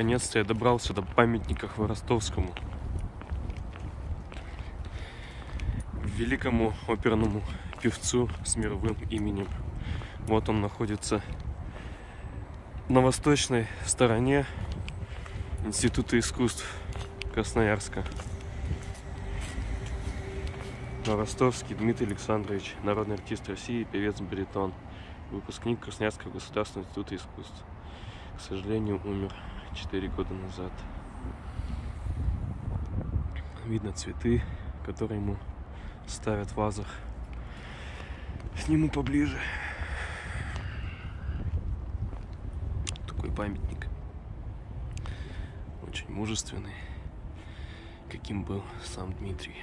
Наконец-то я добрался до памятника Хворостовскому. Великому оперному певцу с мировым именем. Вот он находится на восточной стороне Института искусств Красноярска. Ростовский Дмитрий Александрович, народный артист России, певец-баритон, выпускник Красноярского государственного института искусств. К сожалению, умер 4 года назад. Видно цветы, которые ему ставят в вазах. Сниму поближе. Такой памятник. Очень мужественный, каким был сам Дмитрий.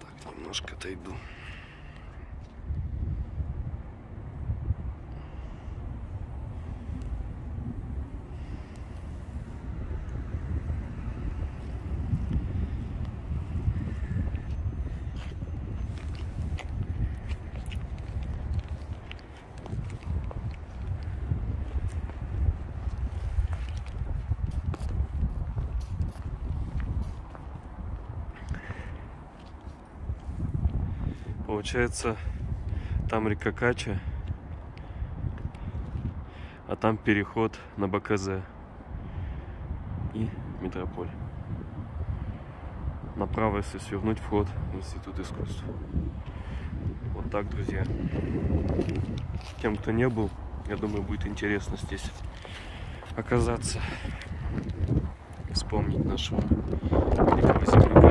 Так, немножко отойду. Получается, там река Кача, а там переход на БКЗ и метрополь. Направо, если свернуть, вход в Институт искусств. Вот так, друзья. Тем, кто не был, я думаю, будет интересно здесь оказаться. Вспомнить нашего великого земляка.